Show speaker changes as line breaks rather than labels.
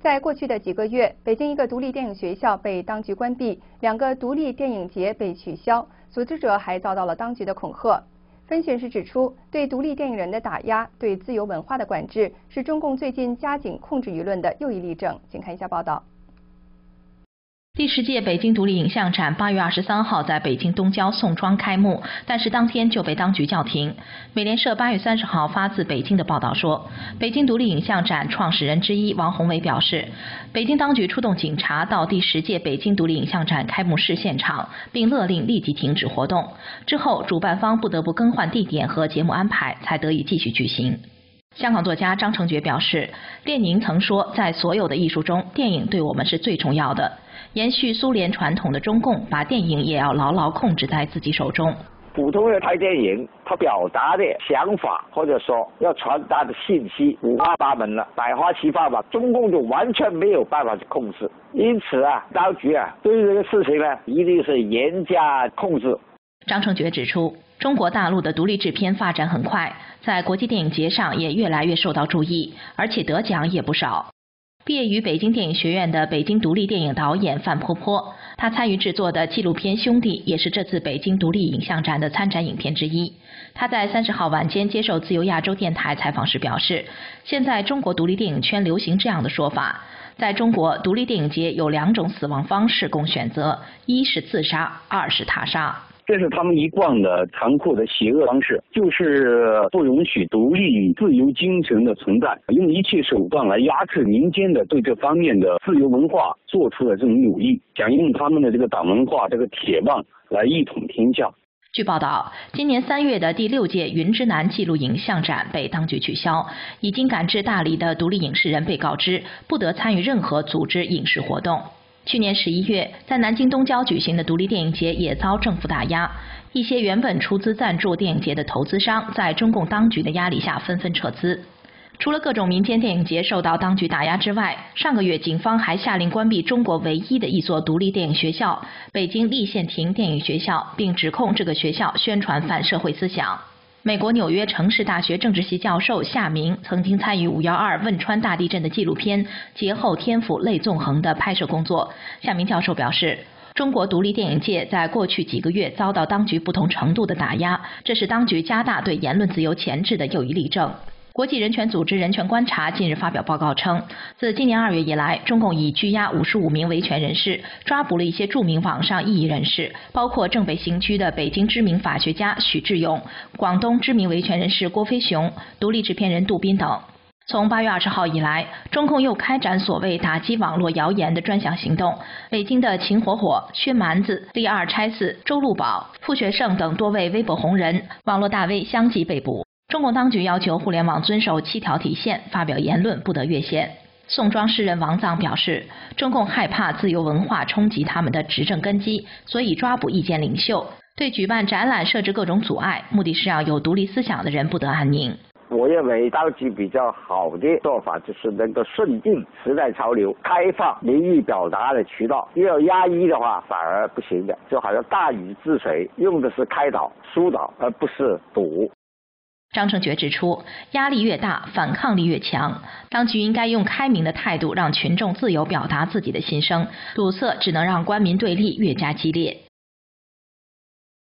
在过去的几个月，北京一个独立电影学校被当局关闭，两个独立电影节被取消，组织者还遭到了当局的恐吓。分析师指出，对独立电影人的打压、对自由文化的管制，是中共最近加紧控制舆论的又一例证。请看一下报道。
第十届北京独立影像展八月二十三号在北京东郊宋庄开幕，但是当天就被当局叫停。美联社八月三十号发自北京的报道说，北京独立影像展创始人之一王宏伟表示，北京当局出动警察到第十届北京独立影像展开幕式现场，并勒令立即停止活动。之后，主办方不得不更换地点和节目安排，才得以继续举行。香港作家张成觉表示，列宁曾说，在所有的艺术中，电影对我们是最重要的。延续苏联传统的中共，把电影也要牢牢控制在自己手中。
普通人拍电影，他表达的想法或者说要传达的信息五花八门了，百花齐放吧，中共就完全没有办法去控制。因此啊，当局啊，对这个事情呢，一定是严加控制。
张成觉指出，中国大陆的独立制片发展很快，在国际电影节上也越来越受到注意，而且得奖也不少。毕业于北京电影学院的北京独立电影导演范坡坡，他参与制作的纪录片《兄弟》也是这次北京独立影像展的参展影片之一。他在三十号晚间接受自由亚洲电台采访时表示，现在中国独立电影圈流行这样的说法：在中国，独立电影节有两种死亡方式供选择，一是自杀，二是他杀。
这是他们一贯的残酷的邪恶方式，就是不允许独立与自由精神的存在，用一切手段来压制民间的对这方面的自由文化做出的这种努力，想用他们的这个党文化这个铁棒来一统天下。
据报道，今年三月的第六届云之南纪录影像展被当局取消，已经赶至大理的独立影视人被告知不得参与任何组织影视活动。去年十一月，在南京东郊举行的独立电影节也遭政府打压，一些原本出资赞助电影节的投资商，在中共当局的压力下纷纷撤资。除了各种民间电影节受到当局打压之外，上个月警方还下令关闭中国唯一的一所独立电影学校——北京立宪亭电影学校，并指控这个学校宣传反社会思想。美国纽约城市大学政治系教授夏明曾经参与五幺二汶川大地震的纪录片《劫后天府泪纵横》的拍摄工作。夏明教授表示，中国独立电影界在过去几个月遭到当局不同程度的打压，这是当局加大对言论自由钳制的又一例证。国际人权组织人权观察近日发表报告称，自今年二月以来，中共已拘押五十五名维权人士，抓捕了一些著名网上异议人士，包括正被刑拘的北京知名法学家许志勇、广东知名维权人士郭飞雄、独立制片人杜斌等。从八月二十号以来，中共又开展所谓打击网络谣言的专项行动，北京的秦火火、薛蛮子、第二拆四、周路宝、傅学胜等多位微博红人、网络大 V 相继被捕。中共当局要求互联网遵守七条底线，发表言论不得越线。宋庄诗人王藏表示，中共害怕自由文化冲击他们的执政根基，所以抓捕意见领袖，对举办展览设置各种阻碍，目的是让有独立思想的人不得安宁。
我认为当局比较好的做法就是能够顺应时代潮流，开放民意表达的渠道。要压抑的话，反而不行的。就好像大禹治水，用的是开导、疏导，而不是堵。
张成觉指出，压力越大，反抗力越强。当局应该用开明的态度，让群众自由表达自己的心声。堵塞只能让官民对立越加激烈。